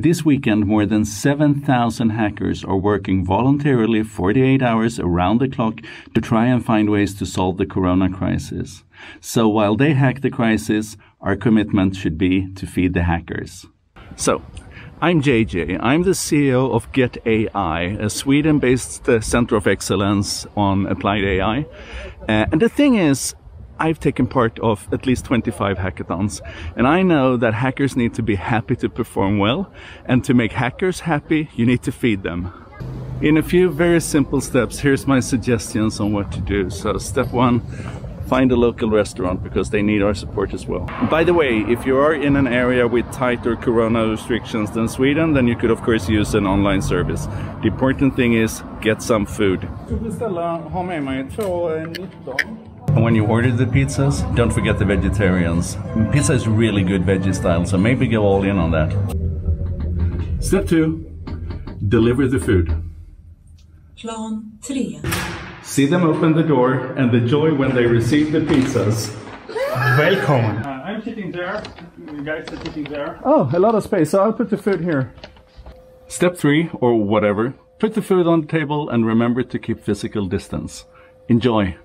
This weekend, more than 7,000 hackers are working voluntarily 48 hours around the clock to try and find ways to solve the corona crisis. So while they hack the crisis, our commitment should be to feed the hackers. So, I'm JJ. I'm the CEO of Get AI, a Sweden based uh, center of excellence on applied AI. Uh, and the thing is, I've taken part of at least 25 hackathons, and I know that hackers need to be happy to perform well, and to make hackers happy, you need to feed them. In a few very simple steps, here's my suggestions on what to do. So, step one, find a local restaurant because they need our support as well. By the way, if you are in an area with tighter corona restrictions than Sweden, then you could of course use an online service. The important thing is get some food. And when you order the pizzas, don't forget the vegetarians. Pizza is really good veggie style, so maybe go all in on that. Step two, deliver the food. Plan 3. See them open the door and the joy when they receive the pizzas. Welcome. Uh, I'm sitting there. You guys are sitting there. Oh, a lot of space, so I'll put the food here. Step three, or whatever, put the food on the table and remember to keep physical distance. Enjoy.